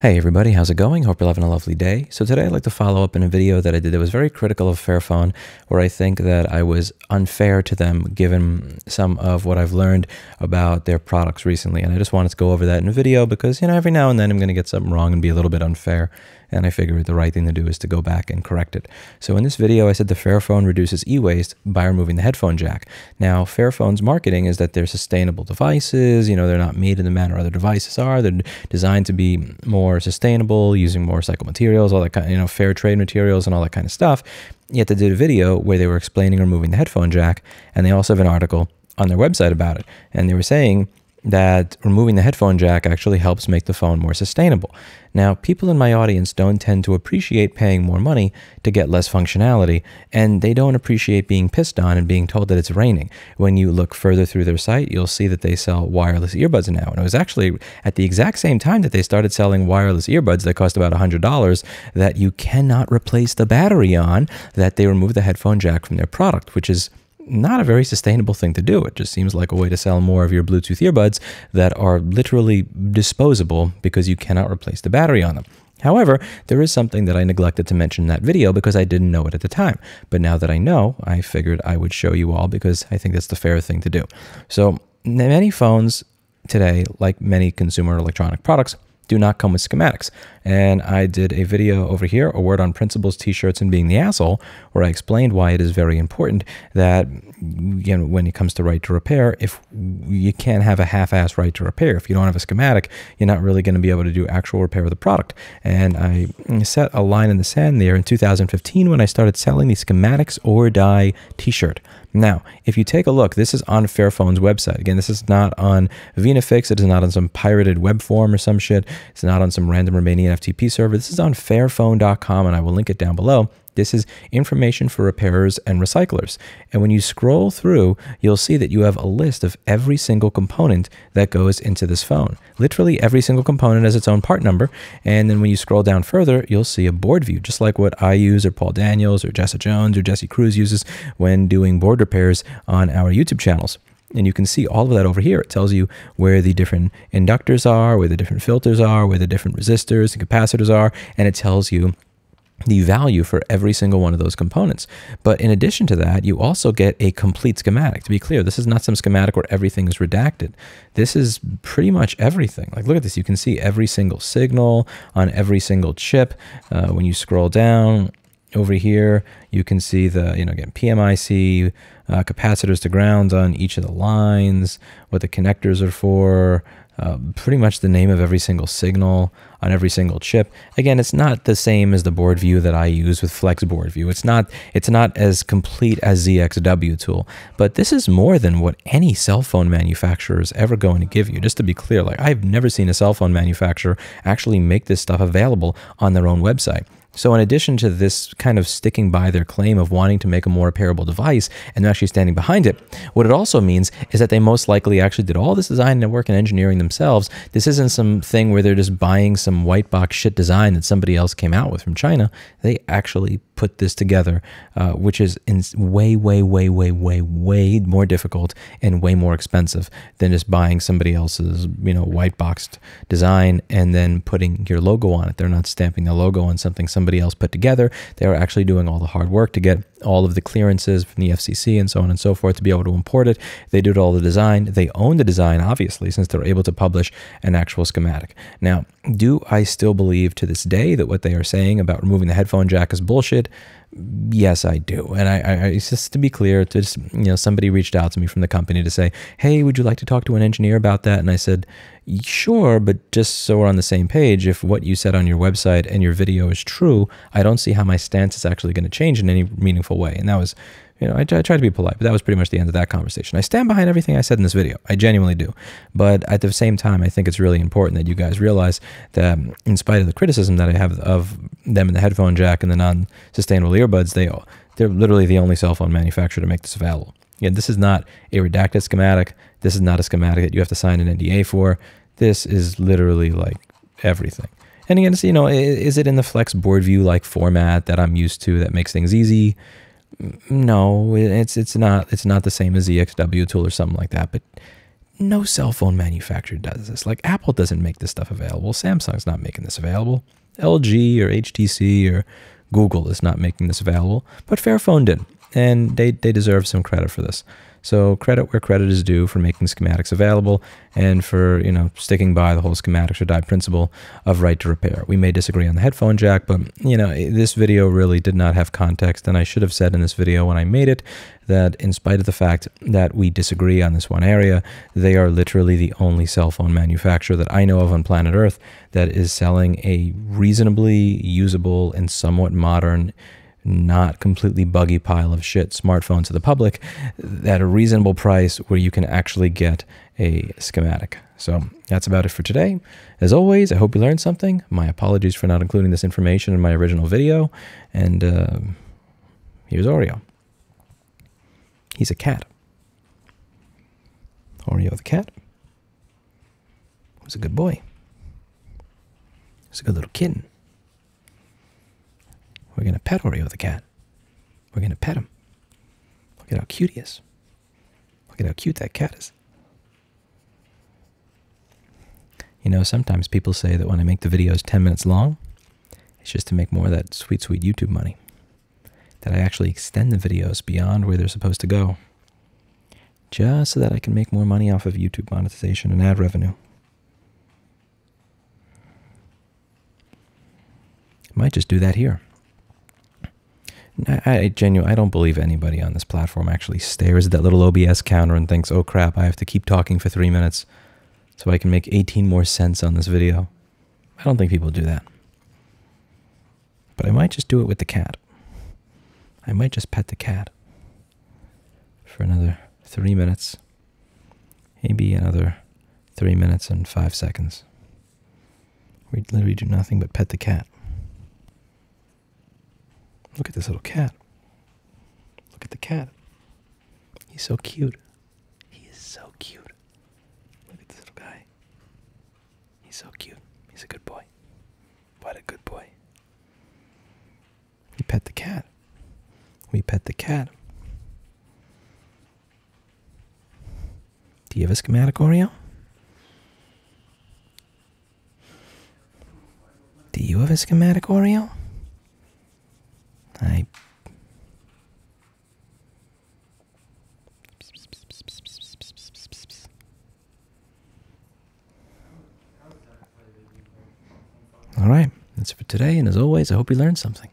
Hey everybody, how's it going? Hope you're having a lovely day. So today I'd like to follow up in a video that I did that was very critical of Fairphone, where I think that I was unfair to them given some of what I've learned about their products recently. And I just wanted to go over that in a video because, you know, every now and then I'm going to get something wrong and be a little bit unfair and I figured the right thing to do is to go back and correct it. So in this video, I said the Fairphone reduces e-waste by removing the headphone jack. Now, Fairphone's marketing is that they're sustainable devices, you know, they're not made in the manner other devices are, they're designed to be more sustainable, using more recycled materials, all that kind of, you know, fair trade materials and all that kind of stuff. Yet they did a video where they were explaining removing the headphone jack, and they also have an article on their website about it. And they were saying that removing the headphone jack actually helps make the phone more sustainable. Now, people in my audience don't tend to appreciate paying more money to get less functionality, and they don't appreciate being pissed on and being told that it's raining. When you look further through their site, you'll see that they sell wireless earbuds now. And it was actually at the exact same time that they started selling wireless earbuds that cost about $100 that you cannot replace the battery on, that they removed the headphone jack from their product, which is not a very sustainable thing to do. It just seems like a way to sell more of your Bluetooth earbuds that are literally disposable because you cannot replace the battery on them. However, there is something that I neglected to mention in that video because I didn't know it at the time. But now that I know, I figured I would show you all because I think that's the fair thing to do. So many phones today, like many consumer electronic products, do not come with schematics. And I did a video over here, a word on principles, t-shirts, and being the asshole, where I explained why it is very important that you know, when it comes to right to repair, if you can't have a half-ass right to repair, if you don't have a schematic, you're not really going to be able to do actual repair of the product. And I set a line in the sand there in 2015 when I started selling the schematics or die t-shirt. Now, if you take a look, this is on Fairphone's website. Again, this is not on Vinafix. It is not on some pirated web form or some shit. It's not on some random Romanian FTP server. This is on fairphone.com, and I will link it down below. This is information for repairers and recyclers. And when you scroll through, you'll see that you have a list of every single component that goes into this phone. Literally every single component has its own part number. And then when you scroll down further, you'll see a board view, just like what I use or Paul Daniels or Jessa Jones or Jesse Cruz uses when doing board repairs on our YouTube channels. And you can see all of that over here. It tells you where the different inductors are, where the different filters are, where the different resistors and capacitors are, and it tells you the value for every single one of those components. But in addition to that, you also get a complete schematic. To be clear, this is not some schematic where everything is redacted. This is pretty much everything. Like, look at this. You can see every single signal on every single chip. Uh, when you scroll down, over here, you can see the, you know, again, PMIC, uh, capacitors to ground on each of the lines, what the connectors are for, uh, pretty much the name of every single signal on every single chip. Again, it's not the same as the board view that I use with Flex Board View. It's not it's not as complete as ZXW tool, but this is more than what any cell phone manufacturer is ever going to give you. Just to be clear, like I've never seen a cell phone manufacturer actually make this stuff available on their own website. So in addition to this kind of sticking by their claim of wanting to make a more repairable device and actually standing behind it, what it also means is that they most likely actually did all this design and work and engineering themselves. This isn't some thing where they're just buying some white box shit design that somebody else came out with from China. They actually put this together, uh, which is in way, way, way, way, way, way more difficult and way more expensive than just buying somebody else's, you know, white boxed design and then putting your logo on it. They're not stamping the logo on something somebody else put together. They are actually doing all the hard work to get all of the clearances from the FCC and so on and so forth to be able to import it. They did all the design. They own the design, obviously, since they're able to publish an actual schematic. Now, do I still believe to this day that what they are saying about removing the headphone jack is bullshit? Yes, I do. And I, I just to be clear, to just, you know, somebody reached out to me from the company to say, "Hey, would you like to talk to an engineer about that?" And I said, "Sure, but just so we're on the same page, if what you said on your website and your video is true, I don't see how my stance is actually going to change in any meaningful way." And that was you know, I, I tried to be polite, but that was pretty much the end of that conversation. I stand behind everything I said in this video. I genuinely do. But at the same time, I think it's really important that you guys realize that um, in spite of the criticism that I have of them and the headphone jack and the non-sustainable earbuds, they, they're literally the only cell phone manufacturer to make this available. Again, this is not a redacted schematic. This is not a schematic that you have to sign an NDA for. This is literally like everything. And again, you know, is it in the Flex board view like format that I'm used to that makes things easy? No, it's it's not it's not the same as the XW tool or something like that. But no cell phone manufacturer does this. Like Apple doesn't make this stuff available. Samsung's not making this available. LG or HTC or Google is not making this available. But Fairphone did, and they, they deserve some credit for this. So credit where credit is due for making schematics available and for, you know, sticking by the whole schematics or die principle of right to repair. We may disagree on the headphone jack, but, you know, this video really did not have context. And I should have said in this video when I made it that in spite of the fact that we disagree on this one area, they are literally the only cell phone manufacturer that I know of on planet Earth that is selling a reasonably usable and somewhat modern not completely buggy pile of shit smartphone to the public at a reasonable price where you can actually get a schematic. So that's about it for today. As always, I hope you learned something. My apologies for not including this information in my original video. And uh, here's Oreo. He's a cat. Oreo the cat was a good boy. He's a good little kitten. We're going to pet Oreo the cat. We're going to pet him. Look at how cute he is. Look at how cute that cat is. You know, sometimes people say that when I make the videos 10 minutes long, it's just to make more of that sweet, sweet YouTube money. That I actually extend the videos beyond where they're supposed to go. Just so that I can make more money off of YouTube monetization and ad revenue. I might just do that here. I, I genuinely, I don't believe anybody on this platform actually stares at that little OBS counter and thinks, oh crap, I have to keep talking for three minutes so I can make 18 more cents on this video. I don't think people do that. But I might just do it with the cat. I might just pet the cat for another three minutes, maybe another three minutes and five seconds. We literally do nothing but pet the cat. Look at this little cat. Look at the cat. He's so cute. He is so cute. Look at this little guy. He's so cute. He's a good boy. What a good boy. We pet the cat. We pet the cat. Do you have a schematic, Oreo? Do you have a schematic, Oreo? I All right, that's for today. And as always, I hope you learned something.